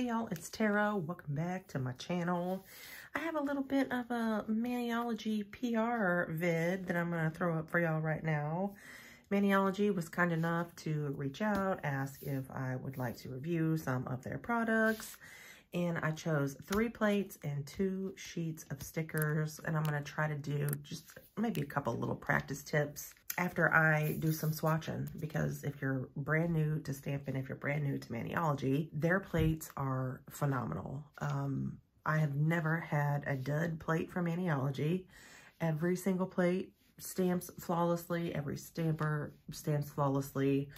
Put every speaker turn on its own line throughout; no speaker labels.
Hey y'all, it's Tara. Welcome back to my channel. I have a little bit of a Maniology PR vid that I'm going to throw up for y'all right now. Maniology was kind enough to reach out, ask if I would like to review some of their products. And I chose three plates and two sheets of stickers. And I'm going to try to do just maybe a couple little practice tips after I do some swatching because if you're brand new to Stampin', if you're brand new to Maniology, their plates are phenomenal. Um, I have never had a dud plate from Maniology. Every single plate stamps flawlessly. Every stamper stamps flawlessly.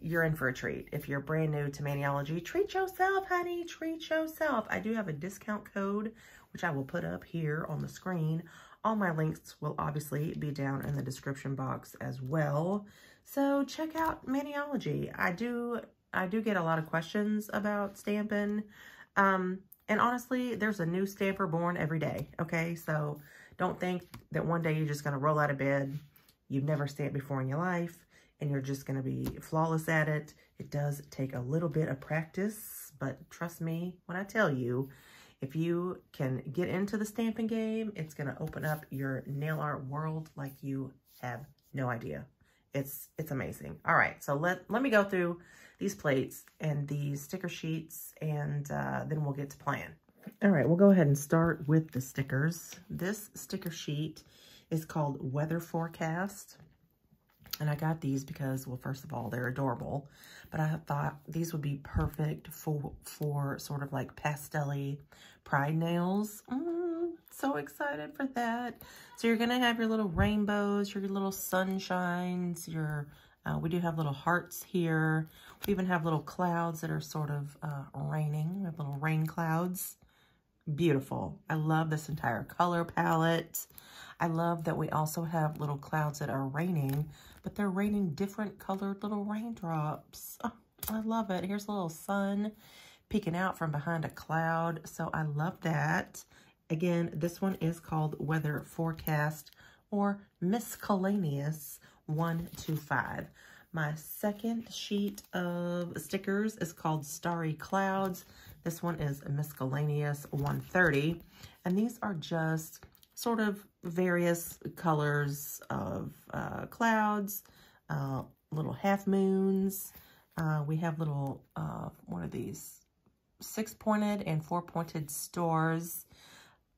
You're in for a treat. If you're brand new to Maniology, treat yourself, honey. Treat yourself. I do have a discount code, which I will put up here on the screen all my links will obviously be down in the description box as well. So check out Maniology. I do I do get a lot of questions about Stampin'. Um, and honestly, there's a new stamper born every day, okay? So don't think that one day you're just going to roll out of bed, you've never stamped before in your life, and you're just going to be flawless at it. It does take a little bit of practice, but trust me when I tell you, if you can get into the stamping game, it's going to open up your nail art world like you have no idea. It's it's amazing. All right, so let, let me go through these plates and these sticker sheets, and uh, then we'll get to plan. All right, we'll go ahead and start with the stickers. This sticker sheet is called Weather Forecast. And I got these because, well, first of all, they're adorable. But I thought these would be perfect for, for sort of like pastel pride nails. Mm, so excited for that. So you're going to have your little rainbows, your little sunshines, your... Uh, we do have little hearts here. We even have little clouds that are sort of uh, raining. We have little rain clouds. Beautiful. I love this entire color palette. I love that we also have little clouds that are raining, but they're raining different colored little raindrops. Oh, I love it. Here's a little sun peeking out from behind a cloud. So I love that. Again, this one is called Weather Forecast or Miscellaneous 125. My second sheet of stickers is called Starry Clouds. This one is Miscellaneous 130. And these are just sort of various colors of uh, clouds, uh, little half moons. Uh, we have little, uh, one of these six-pointed and four-pointed stars.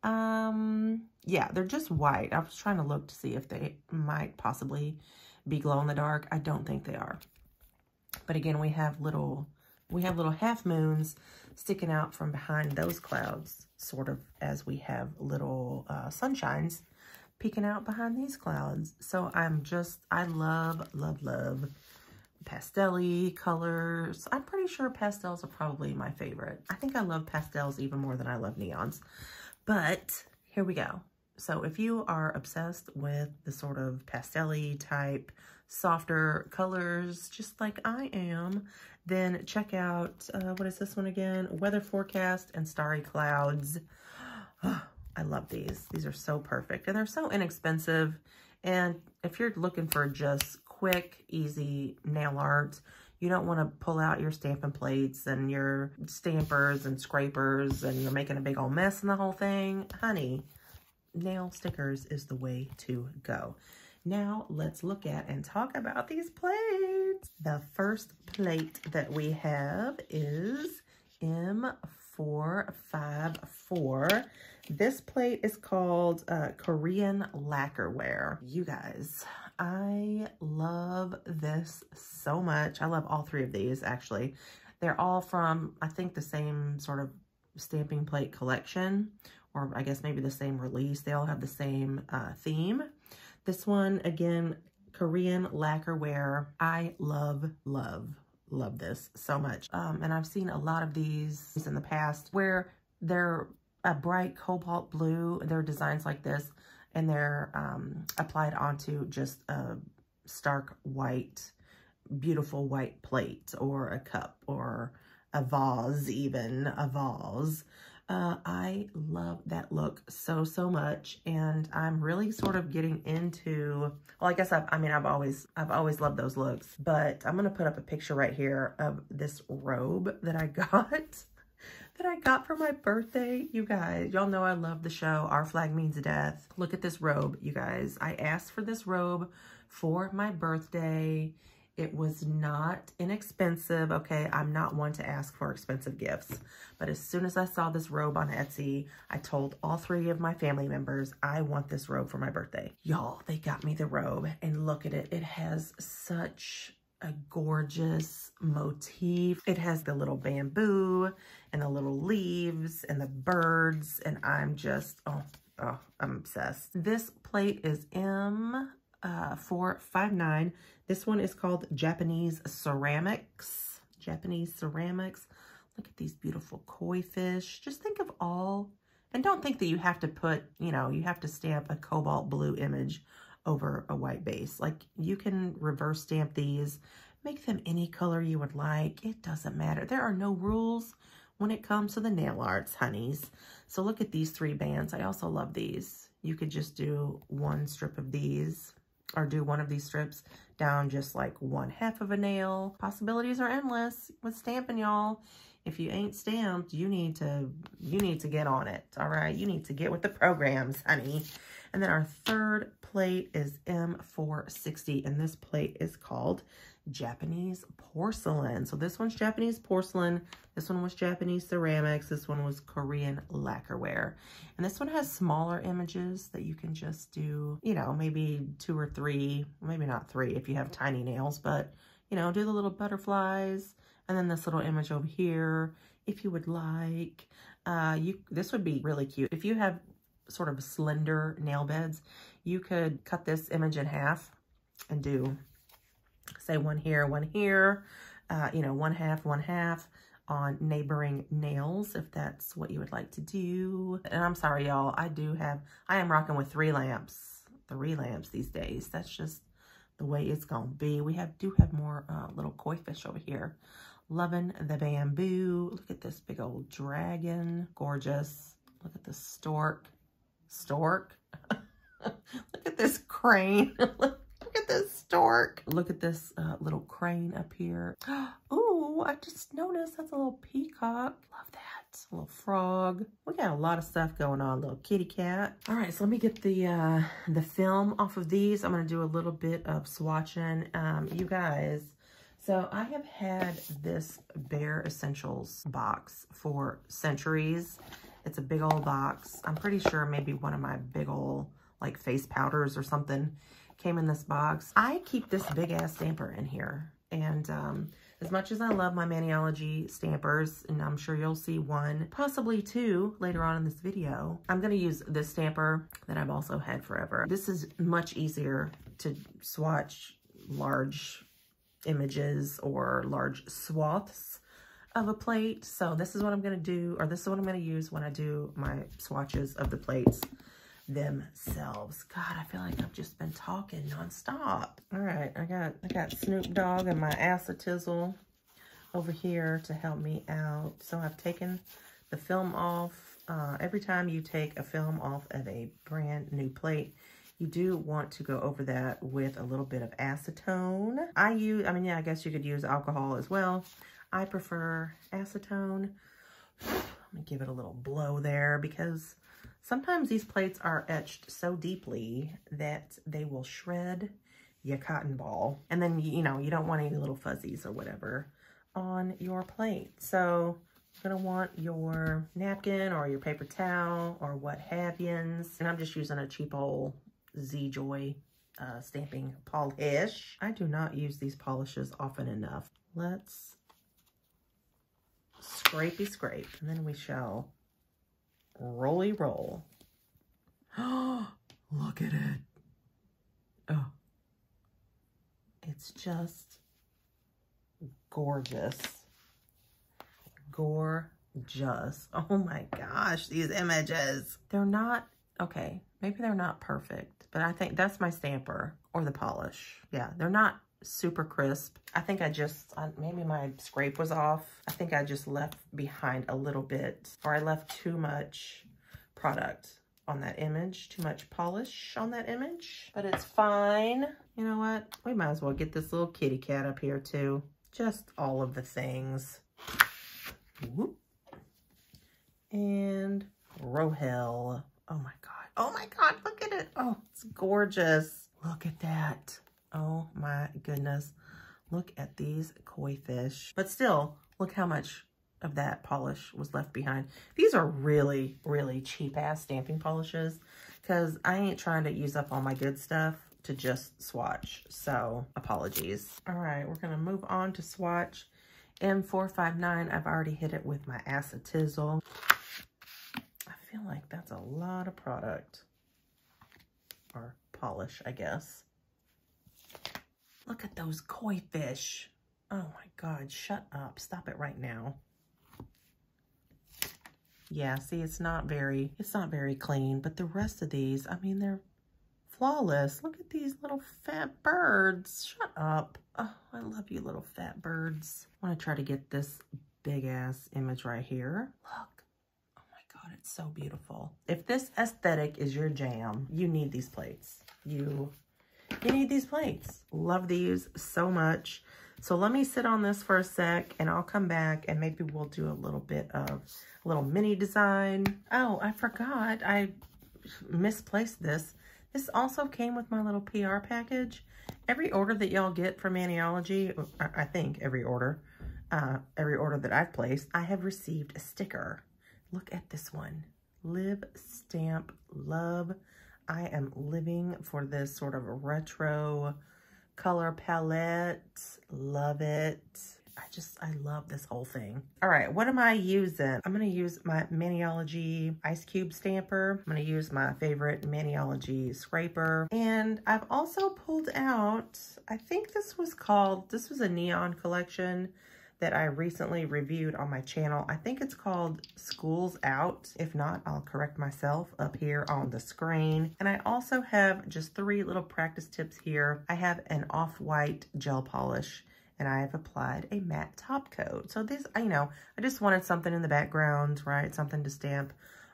Um, yeah, they're just white. I was trying to look to see if they might possibly be glow-in-the-dark. I don't think they are. But again, we have little, we have little half moons sticking out from behind those clouds, sort of as we have little uh, sunshines peeking out behind these clouds. So I'm just, I love, love, love pastel colors. I'm pretty sure pastels are probably my favorite. I think I love pastels even more than I love neons. But here we go. So if you are obsessed with the sort of pastel type, softer colors, just like I am, then check out, uh, what is this one again? Weather Forecast and Starry Clouds. I love these. These are so perfect. And they're so inexpensive. And if you're looking for just quick, easy nail art, you don't want to pull out your stamping plates and your stampers and scrapers and you're making a big old mess in the whole thing. Honey, nail stickers is the way to go. Now let's look at and talk about these plates. The first plate that we have is M454. This plate is called uh, Korean lacquerware. You guys, I love this so much. I love all three of these, actually. They're all from, I think, the same sort of stamping plate collection, or I guess maybe the same release. They all have the same uh, theme. This one, again, Korean lacquerware. I love, love, love this so much. Um, and I've seen a lot of these in the past where they're a bright cobalt blue. There are designs like this and they're um, applied onto just a stark white, beautiful white plate or a cup or a vase even, a vase. Uh, I love that look so, so much. And I'm really sort of getting into, well, I guess I've, I mean, I've always, I've always loved those looks, but I'm going to put up a picture right here of this robe that I got. that I got for my birthday. You guys, y'all know I love the show. Our Flag Means Death. Look at this robe, you guys. I asked for this robe for my birthday. It was not inexpensive, okay? I'm not one to ask for expensive gifts. But as soon as I saw this robe on Etsy, I told all three of my family members, I want this robe for my birthday. Y'all, they got me the robe. And look at it. It has such a gorgeous motif. It has the little bamboo and the little leaves and the birds. And I'm just, oh, oh, I'm obsessed. This plate is M uh, 459. This one is called Japanese Ceramics. Japanese Ceramics. Look at these beautiful koi fish. Just think of all, and don't think that you have to put, you know, you have to stamp a cobalt blue image over a white base. Like you can reverse stamp these, make them any color you would like. It doesn't matter. There are no rules when it comes to the nail arts, honeys. So look at these three bands. I also love these. You could just do one strip of these or do one of these strips down just like one half of a nail. Possibilities are endless with stamping, y'all. If you ain't stamped, you need to you need to get on it. All right, you need to get with the programs, honey. And then our third plate is M460, and this plate is called Japanese porcelain. So this one's Japanese porcelain. This one was Japanese ceramics. This one was Korean lacquerware. And this one has smaller images that you can just do, you know, maybe two or three, maybe not three if you have tiny nails, but, you know, do the little butterflies. And then this little image over here, if you would like. Uh, you This would be really cute. If you have sort of slender nail beds, you could cut this image in half and do say one here, one here, uh, you know, one half, one half on neighboring nails, if that's what you would like to do. And I'm sorry, y'all, I do have, I am rocking with three lamps, three lamps these days. That's just the way it's gonna be. We have do have more uh, little koi fish over here. Loving the bamboo. Look at this big old dragon. Gorgeous. Look at the stork. Stork. Look at this crane. Look at this stork. Look at this uh, little crane up here. Oh, I just noticed that's a little peacock. Love that. A little frog. We got a lot of stuff going on. Little kitty cat. All right, so let me get the uh, the film off of these. I'm going to do a little bit of swatching. Um, you guys, so I have had this Bare Escentuals box for centuries. It's a big old box. I'm pretty sure maybe one of my big old like face powders or something came in this box. I keep this big ass stamper in here. And um, as much as I love my Maniology stampers, and I'm sure you'll see one, possibly two later on in this video, I'm going to use this stamper that I've also had forever. This is much easier to swatch large images or large swaths of a plate. So this is what I'm going to do, or this is what I'm going to use when I do my swatches of the plates themselves. God, I feel like I've just been talking nonstop. All right, I got I got Snoop Dogg and my Acetyzzle over here to help me out. So I've taken the film off. Uh, every time you take a film off of a brand new plate, you do want to go over that with a little bit of acetone. I use, I mean, yeah, I guess you could use alcohol as well. I prefer acetone. Let me give it a little blow there because Sometimes these plates are etched so deeply that they will shred your cotton ball. And then, you know, you don't want any little fuzzies or whatever on your plate. So you're to want your napkin or your paper towel or what have yous. And I'm just using a cheap old Z-Joy uh, stamping polish. I do not use these polishes often enough. Let's scrapey scrape. And then we shall Rolly roll. Look at it. Oh. It's just gorgeous. Gorgeous. Oh my gosh, these images. They're not, okay, maybe they're not perfect, but I think that's my stamper or the polish. Yeah, they're not super crisp. I think I just, maybe my scrape was off. I think I just left behind a little bit or I left too much product on that image, too much polish on that image, but it's fine. You know what? We might as well get this little kitty cat up here too. Just all of the things. Whoop. and Rohel. Oh my God. Oh my God, look at it. Oh, it's gorgeous. Look at that. Oh my goodness. Look at these koi fish. But still, look how much of that polish was left behind. These are really, really cheap ass stamping polishes because I ain't trying to use up all my good stuff to just swatch. So apologies. All right, we're going to move on to swatch. M459, I've already hit it with my acetyl. I feel like that's a lot of product or polish, I guess. Look at those koi fish. Oh my God, shut up. Stop it right now. Yeah, see, it's not very, it's not very clean, but the rest of these, I mean, they're flawless. Look at these little fat birds. Shut up. Oh, I love you little fat birds. I want to try to get this big ass image right here. Look. Oh my God, it's so beautiful. If this aesthetic is your jam, you need these plates. You, you need these plates. Love these so much. So let me sit on this for a sec and I'll come back and maybe we'll do a little bit of a little mini design. Oh, I forgot. I misplaced this. This also came with my little PR package. Every order that y'all get from Maniology, I think every order, uh, every order that I've placed, I have received a sticker. Look at this one. Live, stamp, love. I am living for this sort of retro color palette. Love it. I just, I love this whole thing. All right, what am I using? I'm to use my Maniology Ice Cube stamper. I'm to use my favorite Maniology scraper. And I've also pulled out, I think this was called, this was a neon collection that I recently reviewed on my channel. I think it's called Schools Out. If not, I'll correct myself up here on the screen. And I also have just three little practice tips here. I have an off-white gel polish and I have applied a matte top coat. So this, you know, I just wanted something in the background, right? Something to stamp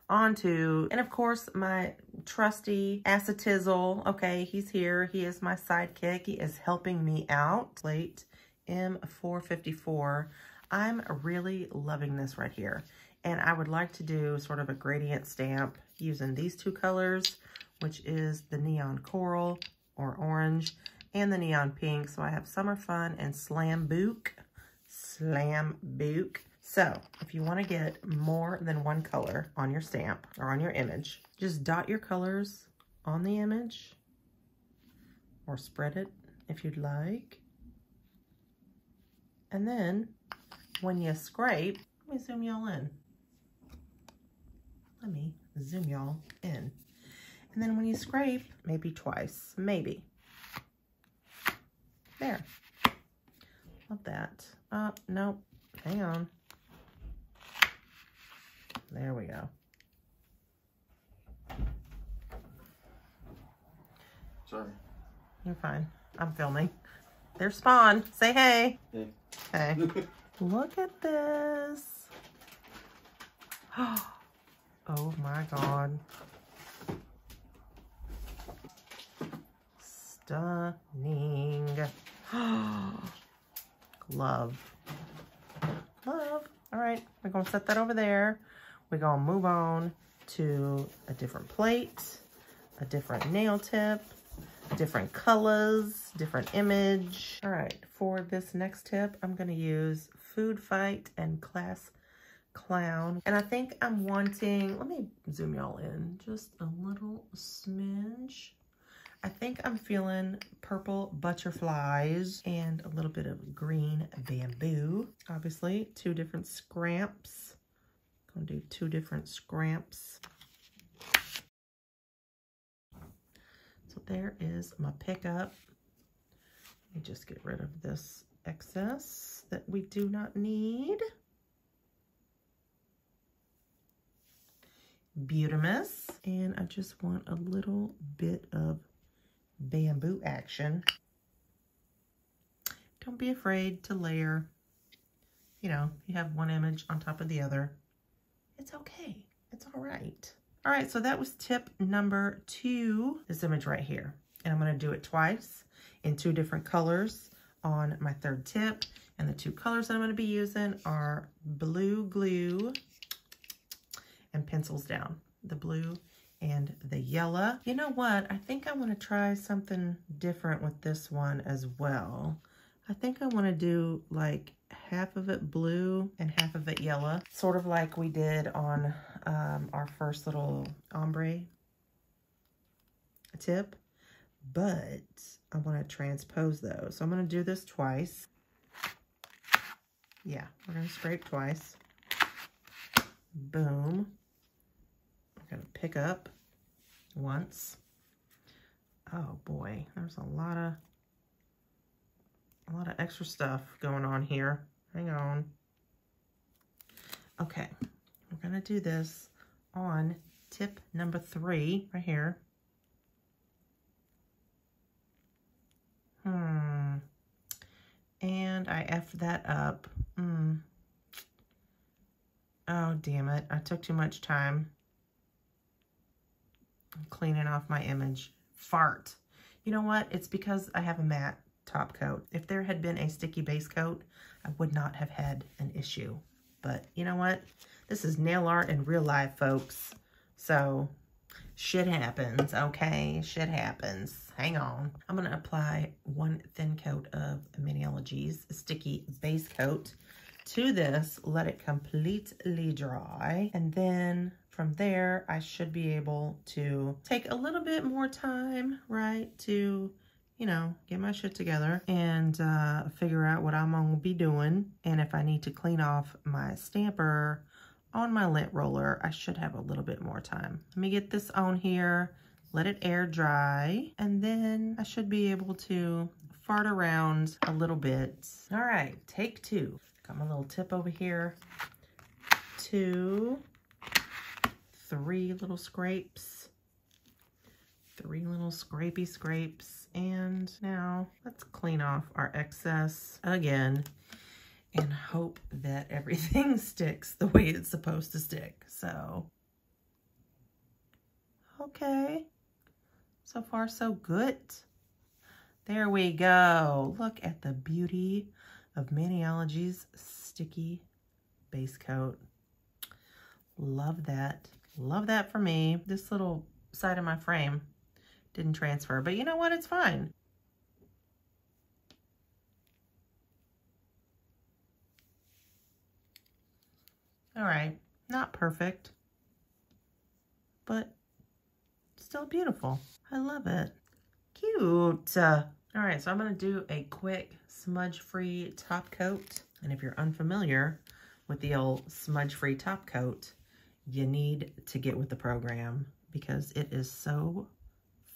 onto. And of course, my trusty Acetyl, okay, he's here. He is my sidekick. He is helping me out. Plate M454. I'm really loving this right here. And I would like to do sort of a gradient stamp using these two colors, which is the neon coral or orange and the neon pink. So I have Summer Fun and Slam Book. Slam Book. So if you want to get more than one color on your stamp or on your image, just dot your colors on the image or spread it if you'd like. And then when you scrape, let me zoom y'all in. Let me zoom y'all in. And then when you scrape, maybe twice, maybe. There. Love that. Uh, nope. Hang on. There we go.
Sorry.
You're fine. I'm filming. There's Spawn. Say hey.
Hey.
Hey. Look at this. Oh my God. Stunning. Love. Love. All right, we're gonna set that over there. We're gonna move on to a different plate, a different nail tip, different colors, different image. All right, for this next tip, I'm gonna use Food Fight and Class Clown. And I think I'm wanting, let me zoom y'all in just a little smidge. I think I'm feeling purple butterflies and a little bit of green bamboo. Obviously, two different scramps. Gonna do two different scramps. There is my pickup. Let me just get rid of this excess that we do not need. Beautimus. And I just want a little bit of bamboo action. Don't be afraid to layer. You know, you have one image on top of the other. It's okay. It's all right. All right, so that was tip number two, this image right here. And I'm gonna do it twice in two different colors on my third tip. And the two colors that I'm gonna be using are Blue Glue and pencils down. The blue and the yellow. You know what? I think I want to try something different with this one as well. I think I want to do like half of it blue and half of it yellow. Sort of like we did on um, our first little ombre tip. But I want to transpose those. So I'm going to do this twice. Yeah, we're going to scrape twice. Boom. I'm going to pick up once. Oh boy, there's a lot of a lot of extra stuff going on here. Hang on. Okay, we're going to do this on tip number three right here. Hmm. And I effed that up. Hmm. Oh, damn it. I took too much time cleaning off my image. Fart. You know what? It's because I have a matte top coat. If there had been a sticky base coat, I would not have had an issue. But you know what? This is nail art in real life, folks. So shit happens, okay? Shit happens. Hang on. I'm going to apply one thin coat of Maniology's sticky base coat to this. Let it completely dry. And then from there, I should be able to take a little bit more time, right, to you know, get my shit together and uh, figure out what I'm going to be doing. And if I need to clean off my stamper on my lint roller, I should have a little bit more time. Let me get this on here, let it air dry, and then I should be able to fart around a little bit. All right, take two. Got my little tip over here. Two, three little scrapes, three little scrapey scrapes. And now let's clean off our excess again and hope that everything sticks the way it's supposed to stick. So, okay. So far, so good. There we go. Look at the beauty of Maniology's sticky base coat. Love that. Love that for me. This little side of my frame didn't transfer, but you know what? It's fine. All right, not perfect, but still beautiful. I love it. Cute. All right, so I'm to do a quick smudge-free top coat. And if you're unfamiliar with the old smudge-free top coat, you need to get with the program because it is so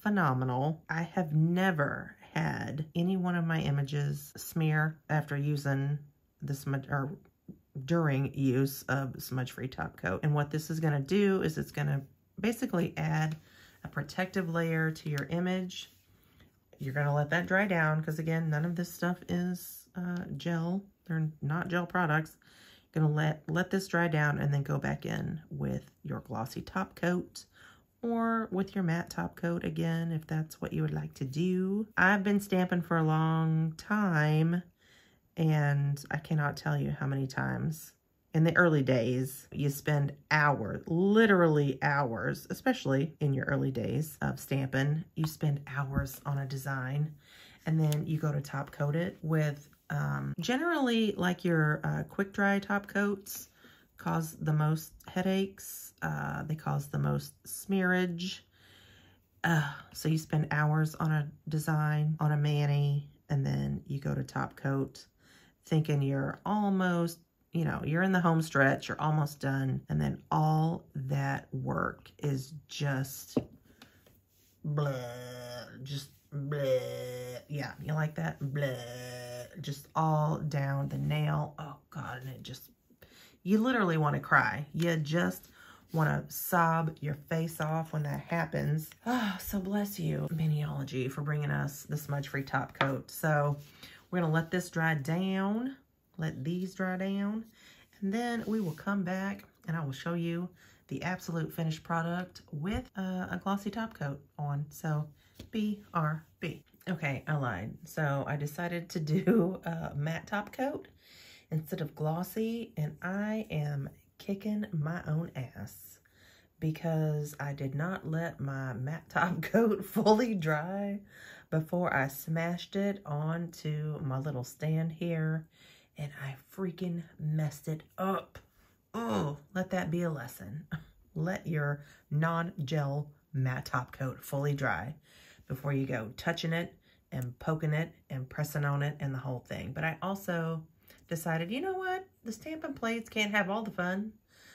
phenomenal. I have never had any one of my images smear after using smudge or during use of smudge-free top coat. And what this is going to do is it's going to basically add a protective layer to your image. You're going to let that dry down because, again, none of this stuff is uh, gel. They're not gel products. You're going to let, let this dry down and then go back in with your glossy top coat or with your matte top coat again, if that's what you would like to do. I've been stamping for a long time and I cannot tell you how many times in the early days, you spend hours, literally hours, especially in your early days of stamping, you spend hours on a design and then you go to top coat it with um, generally like your uh, quick dry top coats cause the most headaches. Uh, they cause the most smearage. Uh, so you spend hours on a design, on a mani, and then you go to top coat thinking you're almost, you know, you're in the home stretch, you're almost done, and then all that work is just blah, just blah. Yeah, you like that? Blah. Just all down the nail. Oh, God, and it just, you literally want to cry. You just want to sob your face off when that happens. Oh, so bless you, Maniology, for bringing us the smudge-free top coat. So we're going to let this dry down. Let these dry down. And then we will come back and I will show you the absolute finished product with uh, a glossy top coat on. So BRB. Okay, I lied. So I decided to do a matte top coat instead of glossy. And I am kicking my own ass. because I did not let my matte top coat fully dry before I smashed it onto my little stand here and I freaking messed it up. Oh, let that be a lesson. Let your non-gel matte top coat fully dry before you go touching it and poking it and pressing on it and the whole thing. But I also decided, you know what? The Stampin' Plates can't have all the fun.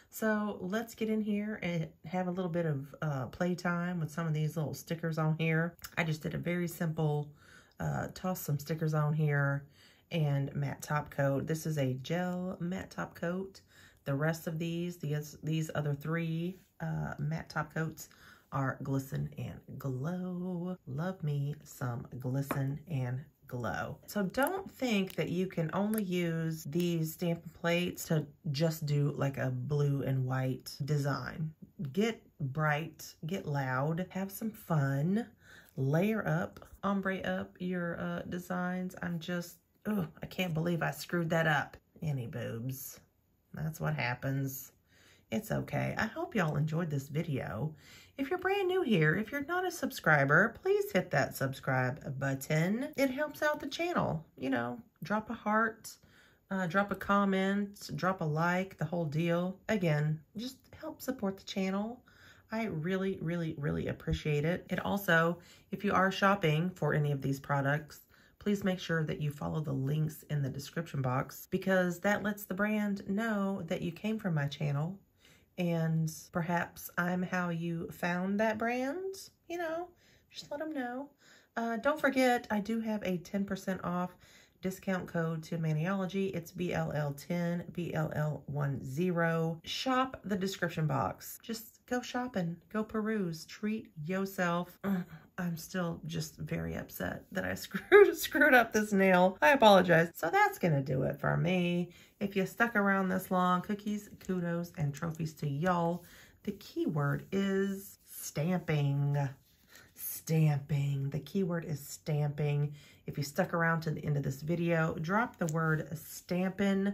So let's get in here and have a little bit of uh, playtime with some of these little stickers on here. I just did a very simple uh, toss some stickers on here and matte top coat. This is a gel matte top coat. The rest of these, these, these other three uh, matte top coats are Glisten and Glow. Love me some Glisten and glow. So don't think that you can only use these Stampin' Plates to just do like a blue and white design. Get bright, get loud, have some fun, layer up, ombre up your uh, designs. I'm just, oh, I can't believe I screwed that up. Any boobs. That's what happens. It's okay. I hope y'all enjoyed this video. If you're brand new here, if you're not a subscriber, please hit that subscribe button. It helps out the channel. You know, drop a heart, uh, drop a comment, drop a like, the whole deal. Again, just help support the channel. I really, really, really appreciate it. It also, if you are shopping for any of these products, please make sure that you follow the links in the description box because that lets the brand know that you came from my channel and perhaps I'm how you found that brand, you know, just let them know. Uh, don't forget, I do have a 10% off discount code to Maniology. It's BLL10, BLL10. Shop the description box. Just go shopping, go peruse, treat yourself. I'm still just very upset that I screwed screwed up this nail. I apologize. So that's going to do it for me. If you stuck around this long, cookies, kudos, and trophies to y'all. The keyword is stamping. Stamping. The keyword is stamping. If you stuck around to the end of this video, drop the word stamping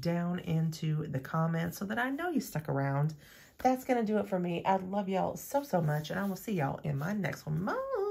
down into the comments so that I know you stuck around that's going to do it for me. I love y'all so, so much, and I will see y'all in my next one. Bye.